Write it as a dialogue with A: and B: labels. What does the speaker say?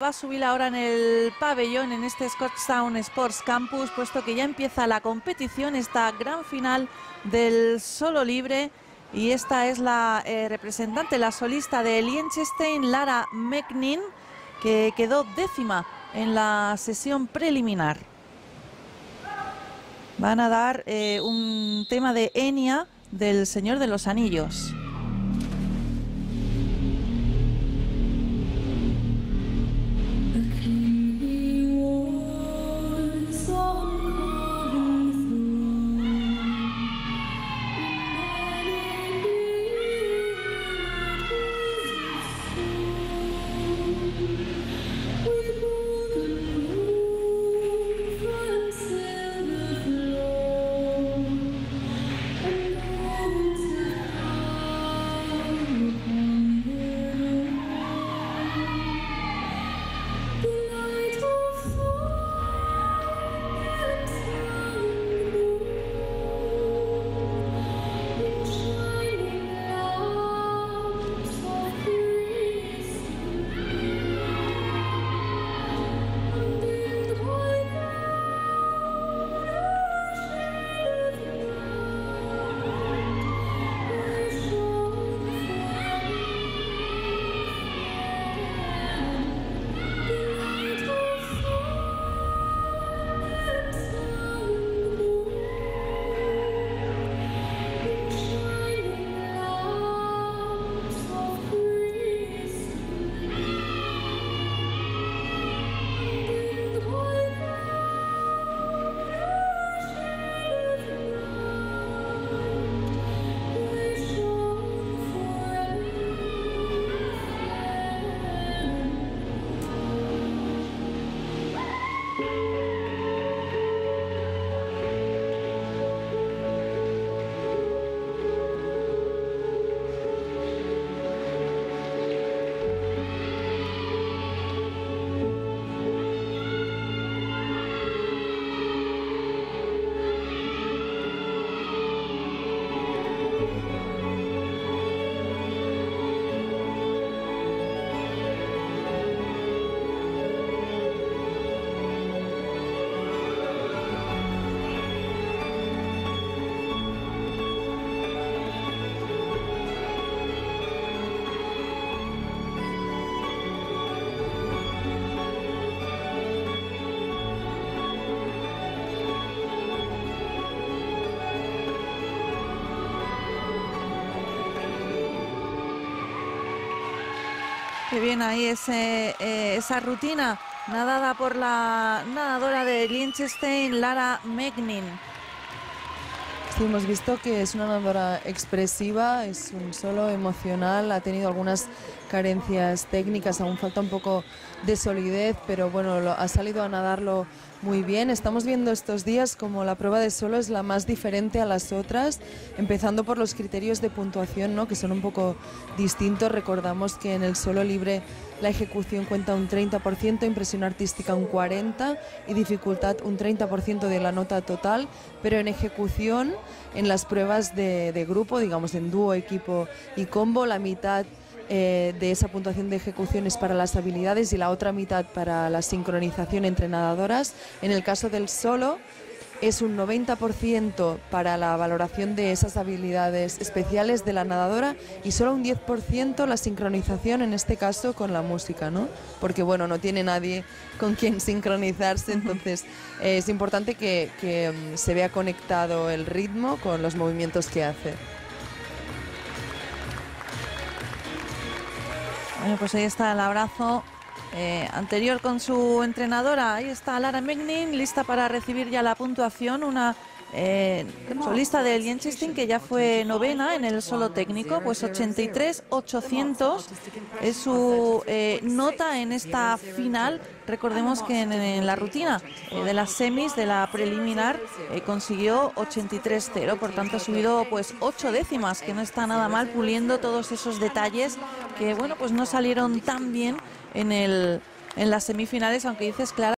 A: Va a subir ahora en el pabellón en este Scotstown Sports Campus, puesto que ya empieza la competición, esta gran final del solo libre. Y esta es la eh, representante, la solista de Liechtenstein, Lara Meknin, que quedó décima en la sesión preliminar. Van a dar eh, un tema de Enya del Señor de los Anillos. Qué bien ahí ese, eh, esa rutina nadada por la nadadora de Liechtenstein, Lara Megnin.
B: Sí, hemos visto que es una nadadora expresiva, es un solo emocional, ha tenido algunas carencias técnicas, aún falta un poco de solidez, pero bueno, ha salido a nadarlo muy bien. Estamos viendo estos días como la prueba de solo es la más diferente a las otras, empezando por los criterios de puntuación, ¿no? que son un poco distintos. Recordamos que en el solo libre la ejecución cuenta un 30%, impresión artística un 40% y dificultad un 30% de la nota total, pero en ejecución, en las pruebas de, de grupo, digamos en dúo, equipo y combo, la mitad eh, de esa puntuación de ejecución es para las habilidades y la otra mitad para la sincronización entre nadadoras. En el caso del solo, es un 90% para la valoración de esas habilidades especiales de la nadadora y solo un 10% la sincronización, en este caso con la música, ¿no? Porque, bueno, no tiene nadie con quien sincronizarse, entonces eh, es importante que, que mm, se vea conectado el ritmo con los movimientos que hace.
A: Bueno, pues ahí está el abrazo eh, anterior con su entrenadora. Ahí está Lara Megnin, lista para recibir ya la puntuación. Una eh, solista del Liechtenstein que ya fue novena en el solo técnico, pues 83-800 es su eh, nota en esta final. Recordemos que en, la rutina eh, de las semis de la preliminar consiguió 83-0, por tanto ha subido pues 8 décimas, que no está nada mal, puliendo todos esos detalles que bueno pues no salieron tan bien en el en las semifinales, aunque dices Clara